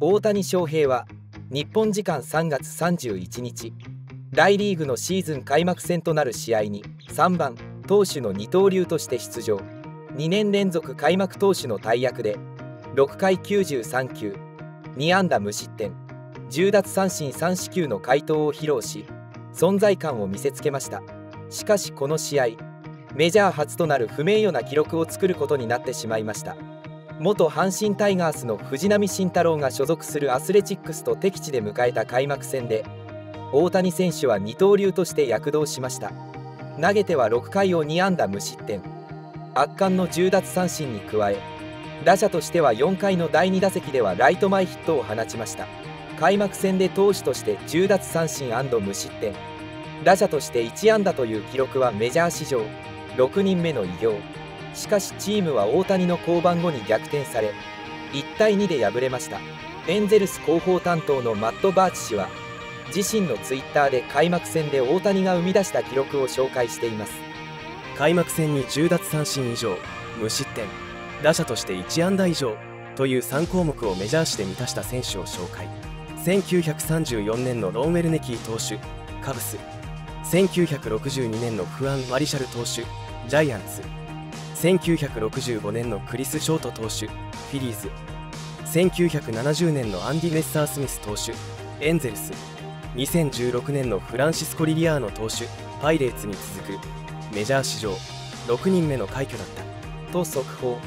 大谷翔平は日本時間3月31日大リーグのシーズン開幕戦となる試合に3番投手の二刀流として出場。2年連続開幕投手の大役で6回93球2安打無失点10奪三振3四球の回答を披露し存在感を見せつけました。しかしこの試合メジャー初となる不名誉な記録を作ることになってしまいました。元阪神タイガースの藤浪晋太郎が所属するアスレチックスと敵地で迎えた開幕戦で大谷選手は二刀流として躍動しました。投げては6回を2安打無失点。圧巻の10奪三振に加え打者としては4回の第2打席ではライト前ヒットを放ちました。開幕戦で投手として10奪三振無失点。打者として1安打という記録はメジャー史上6人目の偉業。しかしチームは大谷の降板後に逆転され1対2で敗れました。エンゼルス広報担当のマット・バーチ氏は自身のツイッターで開幕戦で大谷が生み出した記録を紹介しています。開幕戦に10奪三振以上無失点打者として1安打以上という3項目をメジャー史で満たした選手を紹介。1934年のロンウェルネキー投手カブス。1962年のフアン・マリシャル投手ジャイアンツ。1965年のクリス・ショート投手フィリーズ。1970年のアンディ・メッサー・スミス投手エンゼルス。2016年のフランシスコ・リリアーノ投手パイレーツに続くメジャー史上6人目の快挙だった。と速報。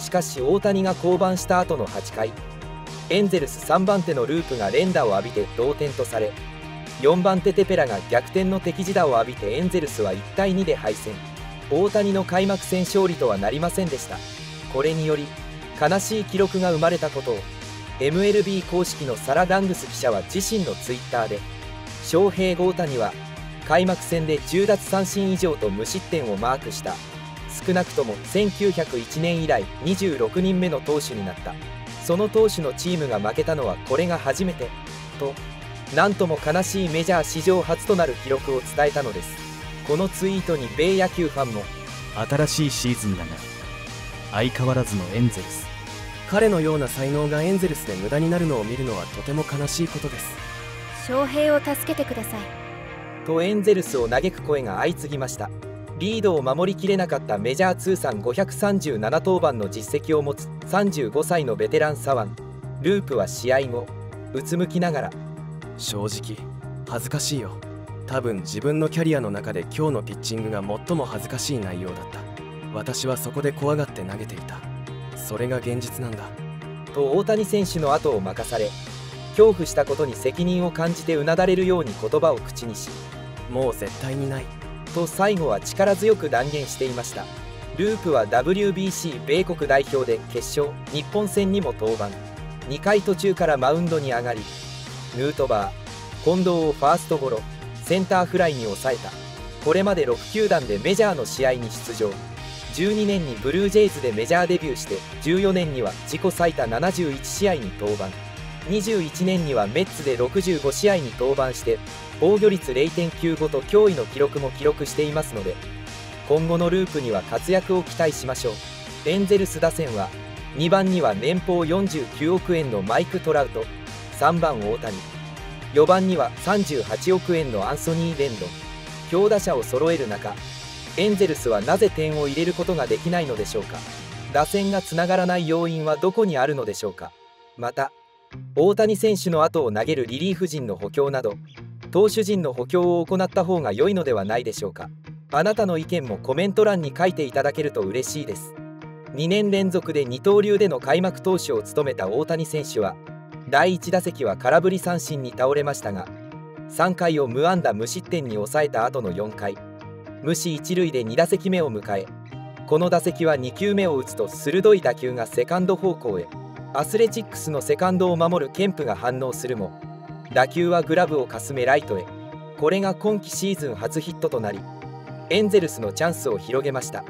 しかし大谷が降板した後の8回。エンゼルス3番手のループが連打を浴びて同点とされ4番手テペラが逆転の敵地打を浴びてエンゼルスは1対2で敗戦。大谷の開幕戦勝利とはなりませんでした。これにより悲しい記録が生まれたことを MLB 公式のサラ・ダングス記者は自身のツイッターで翔平大谷は開幕戦で10奪三振以上と無失点をマークした。少なくとも1901年以来26人目の投手になった。その投手のチームが負けたのはこれが初めてと何とも悲しいメジャー史上初となる記録を伝えたのです。このツイートに米野球ファンも新しいシーズンだが相変わらずのエンゼルス。彼のような才能がエンゼルスで無駄になるのを見るのはとても悲しいことです。翔平を助けてください。とエンゼルスを嘆く声が相次ぎました。リードを守りきれなかったメジャー通算537登板の実績を持つ35歳のベテラン左腕。ループは試合後うつむきながら。正直恥ずかしいよ多分自分のキャリアの中で今日のピッチングが最も恥ずかしい内容だった。私はそこで怖がって投げていた。それが現実なんだ。と大谷選手の後を任され恐怖したことに責任を感じてうなだれるように言葉を口にしもう絶対にない。と最後は力強く断言していました。ループは WBC 米国代表で決勝日本戦にも登板。2回途中からマウンドに上がりヌートバー近藤をファーストゴロセンターフライに抑えた。これまで6球団でメジャーの試合に出場。12年にブルージェイズでメジャーデビューして14年には自己最多71試合に登板。21年にはメッツで65試合に登板して防御率0.95と驚異の記録も記録していますので今後のループには活躍を期待しましょう。エンゼルス打線は2番には年俸49億円のマイク・トラウト。3番大谷。4番には38億円のアンソニー・レンド強打者を揃える中エンゼルスはなぜ点を入れることができないのでしょうか。打線がつながらない要因はどこにあるのでしょうか。また大谷選手の後を投げるリリーフ陣の補強など投手陣の補強を行った方が良いのではないでしょうか。あなたの意見もコメント欄に書いていただけると嬉しいです。2年連続で二刀流での開幕投手を務めた大谷選手は第1打席は空振り三振に倒れましたが3回を無安打無失点に抑えた後の4回無視1塁で2打席目を迎えこの打席は2球目を打つと鋭い打球がセカンド方向へアスレチックスのセカンドを守るケンプが反応するも打球はグラブをかすめライトへこれが今季シーズン初ヒットとなりエンゼルスのチャンスを広げました。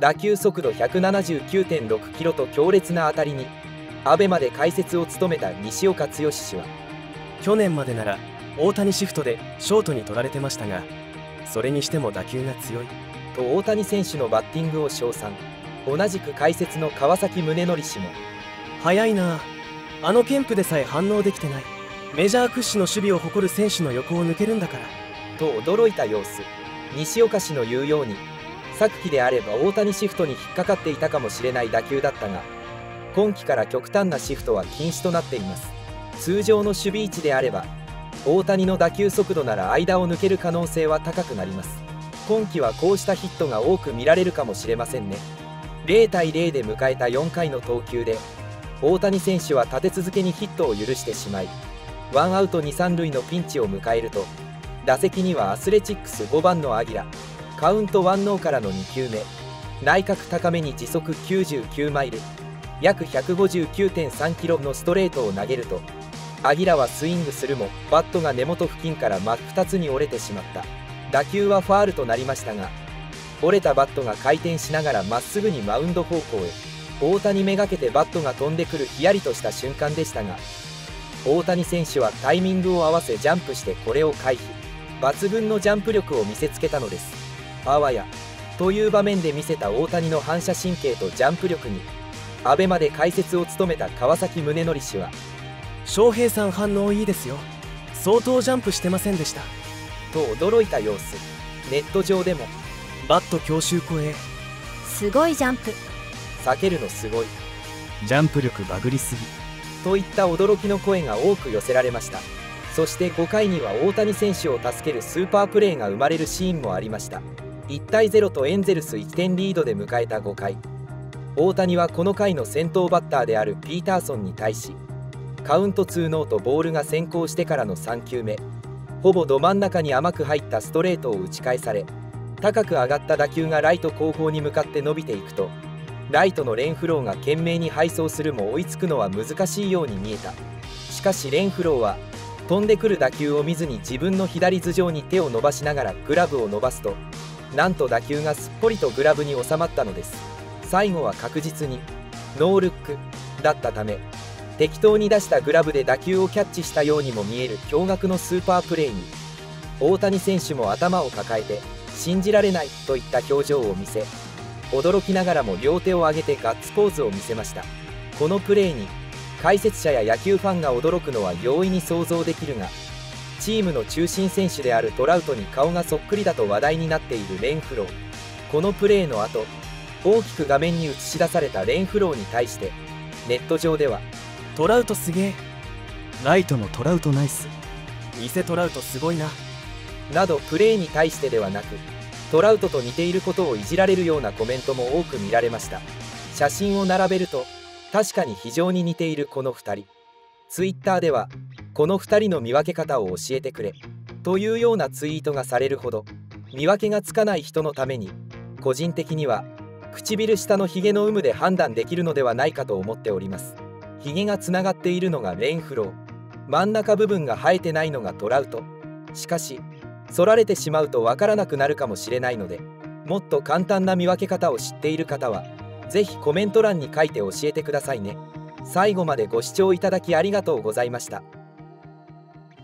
打球速度179.6キロと強烈な当たりにアベマで解説を務めた西岡剛氏は去年までなら大谷シフトでショートに取られてましたがそれにしても打球が強い。と大谷選手のバッティングを称賛。同じく解説の川崎宗則氏も。早いな。あのケンプでさえ反応できてない。メジャー屈指の守備を誇る選手の横を抜けるんだから。と驚いた様子。西岡氏の言うように昨季であれば大谷シフトに引っかかっていたかもしれない打球だったが今季から極端なシフトは禁止となっています。通常の守備位置であれば大谷の打球速度なら間を抜ける可能性は高くなります。今季はこうしたヒットが多く見られるかもしれませんね。0対0で迎えた4回の投球で大谷選手は立て続けにヒットを許してしまいワンアウト2、3塁のピンチを迎えると打席にはアスレチックス5番のアギラカウントワンノーからの2球目内角高めに時速99マイル。約159.3キロのストレートを投げるとアギラはスイングするもバットが根元付近から真っ二つに折れてしまった。打球はファールとなりましたが折れたバットが回転しながらまっすぐにマウンド方向へ。大谷めがけてバットが飛んでくるヒヤリとした瞬間でしたが大谷選手はタイミングを合わせジャンプしてこれを回避。抜群のジャンプ力を見せつけたのです。あわやという場面で見せた大谷の反射神経とジャンプ力に ABEMA で解説を務めた川崎宗則氏は翔平さん反応いいですよ。相当ジャンプしてませんでした。と驚いた様子。ネット上でもバット強襲超え。すごいジャンプ。避けるのすごい。ジャンプ力バグりすぎ。といった驚きの声が多く寄せられました。そして5回には大谷選手を助けるスーパープレーが生まれるシーンもありました。1対0とエンゼルス1点リードで迎えた5回大谷はこの回の先頭バッターであるピーターソンに対しカウント2ノーとボールが先行してからの3球目。ほぼど真ん中に甘く入ったストレートを打ち返され高く上がった打球がライト後方に向かって伸びていくとライトのレンフローが懸命に配送するも追いつくのは難しいように見えた。しかしレンフローは飛んでくる打球を見ずに自分の左頭上に手を伸ばしながらグラブを伸ばすとなんと打球がすっぽりとグラブに収まったのです。最後は確実に。ノールック。だったため適当に出したグラブで打球をキャッチしたようにも見える驚愕のスーパープレーに大谷選手も頭を抱えて信じられないといった表情を見せ驚きながらも両手を上げてガッツポーズを見せました。このプレーに解説者や野球ファンが驚くのは容易に想像できるがチームの中心選手であるトラウトに顔がそっくりだと話題になっているレンフロー。このプレーの後大きく画面に映し出されたレンフローに対してネット上ではトラウトすげえ。ライトのトラウトナイス。偽トラウトすごいな。などプレーに対してではなくトラウトと似ていることをいじられるようなコメントも多く見られました。写真を並べると確かに非常に似ているこの2人。ツイッターではこの2人の見分け方を教えてくれというようなツイートがされるほど見分けがつかない人のために個人的には唇下のヒゲの有無で判断できるのではないかと思っております。ヒゲがつながっているのがレインフロー。真ん中部分が生えてないのがトラウト。しかし反られてしまうとわからなくなるかもしれないのでもっと簡単な見分け方を知っている方は是非コメント欄に書いて教えてくださいね。最後までご視聴いただきありがとうございました。